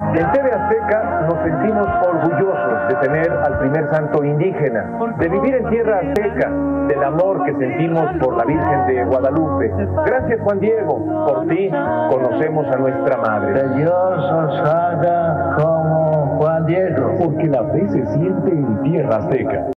En TV Azteca nos sentimos orgullosos de tener al primer santo indígena, de vivir en tierra azteca, del amor que sentimos por la Virgen de Guadalupe. Gracias Juan Diego, por ti conocemos a nuestra madre. Que Dios os haga como Juan Diego. Porque la fe se siente en tierra azteca.